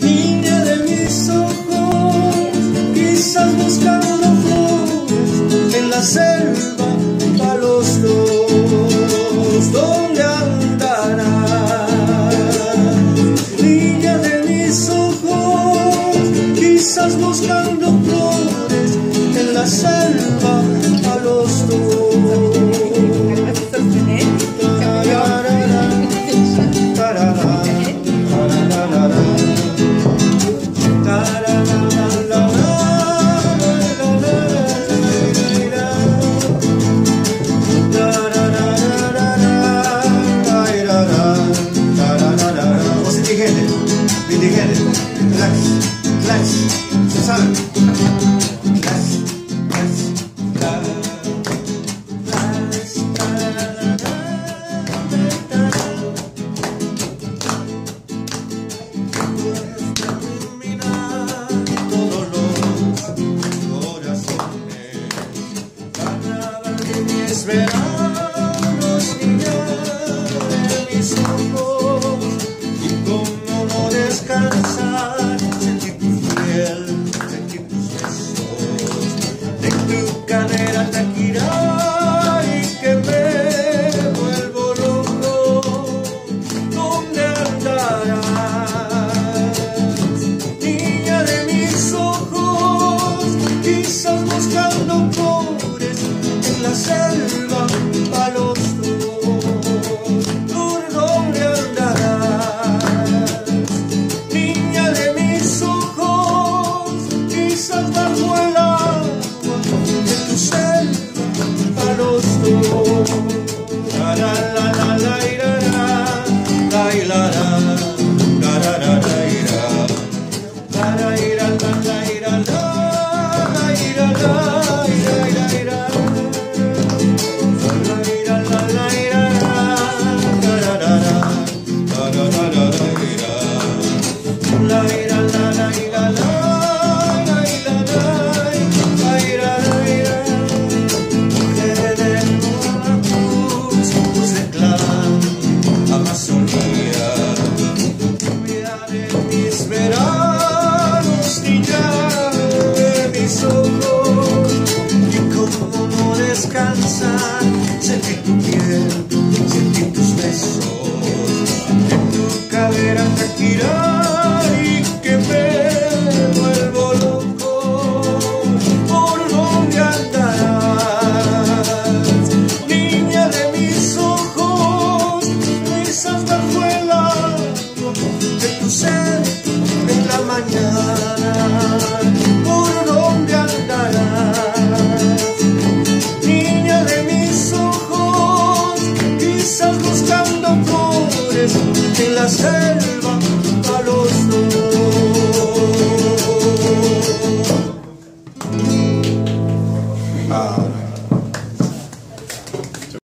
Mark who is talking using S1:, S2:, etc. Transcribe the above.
S1: Niña de mis ojos, quizás buscando flores en la selva para los dos, ¿dónde andarás? Niña de mis ojos, quizás buscando flores en la selva. Se sabe. Esperanza. en la selva.